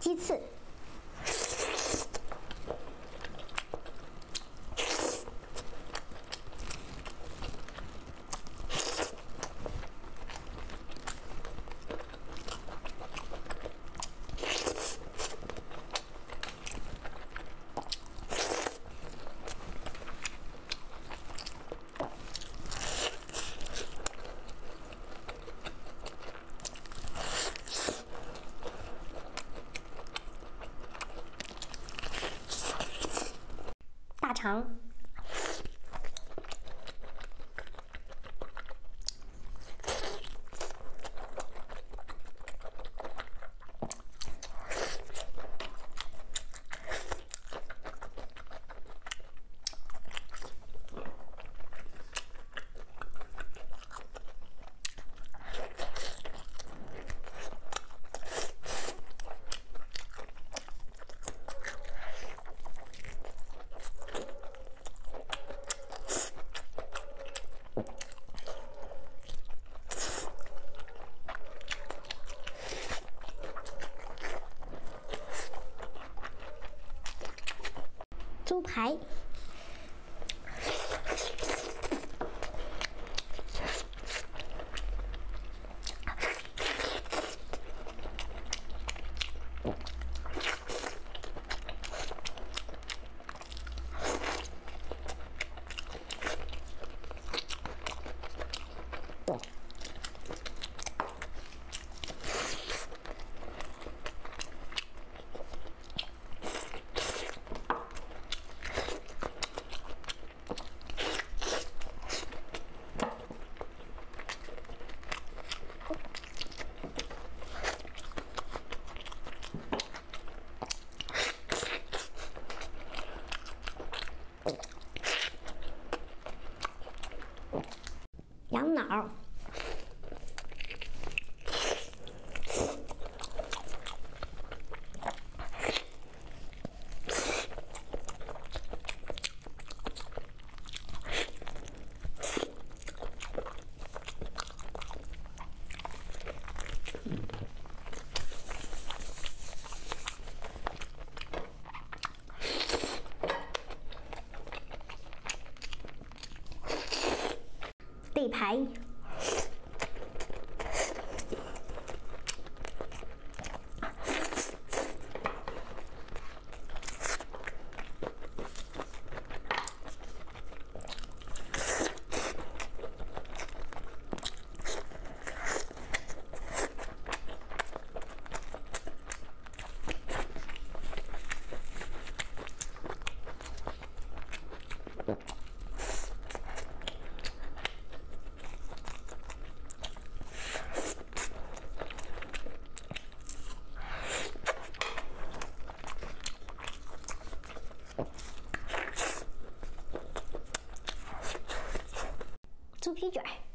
鸡翅。长。猪排。羊脑。Hi. 猪皮卷儿。